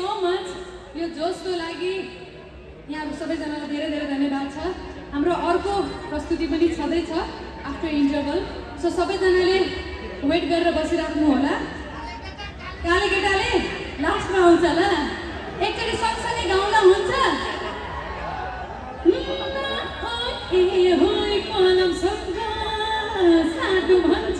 So much यो जोसको लागि यहाँ सबैजनालाई धेरै धेरै धन्यवाद छ। हाम्रो अर्को प्रस्तुति पनि छँदैछ आफ्टर इन्टरभल सो सबैजनाले वेट गरेर बसिराख्नु होला। काले केटाले लास्टमा आउँछ ल। एकचोटि सँगसँगै गाउँदा हुन्छ। साधु भन्छ।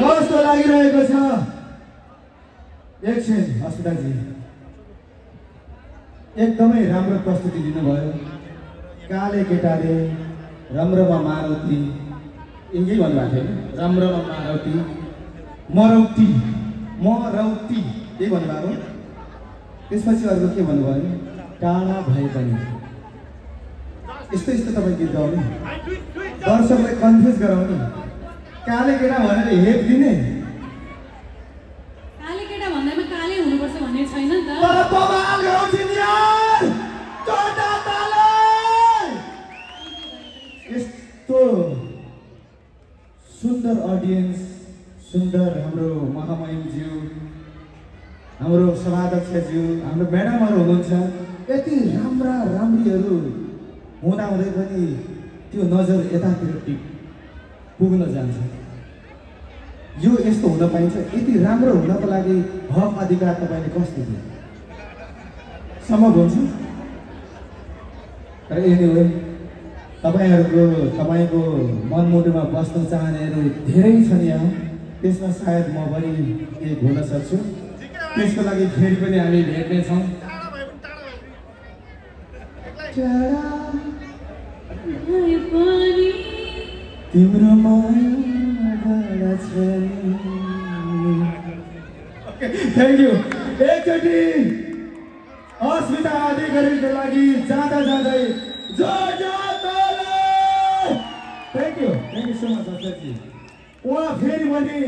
कस्तो लागिरहेको छ एकछिन अस्मिताजी एकदमै राम्रो प्रस्तुति दिनुभयो काले केटाले रम्रमा मारौती यही भन्नुभएको थियो रम्रमा मारौती मरौती मरौती यही भन्नुभएको? त्यसपछि अर्को के भन्नुभयो? नि टाढा भए पनि। यस्तो यस्तो तपाईँ गीत गाउने। दर्शकलाई कन्फ्युज गराउने। काले केटा भनेर हेप दिने यस्तो सुन्दर अडियन्स सुन्दर हाम्रो महामहिमज्यू। हाम्रो सभाध्यक्षज्यू हाम्रो म्याडमहरू हुनुहुन्छ। यति राम्रा राम्रीहरू हुँदाहुँदै पनि त्यो नजर यतातिर टिप पुग्न जान्छ। यो यस्तो हुन पाइन्छ यति राम्रो हुनको लागि हक अधिकार तपाईँले कस्तो दियो? सम्भव हुन्छ? तर एनिवे तपाईँहरूको तपाईँको मनमुटुमा बस्न चाहनेहरू धेरै छन् यहाँ। त्यसमा सायद म पनि एक हुन सक्छु। त्यसको लागि फेरि पनि हामी भेट्नेछौँ। तिम्रो थ्याङ्क यू एकचोटि अस्मिता अधिकारीको लागि जाँदा जाँदै thank you thank you so much अक्षरजी उहाँ फेरि पनि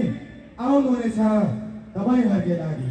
आउनुहुनेछ तपाईँहरूको लागि।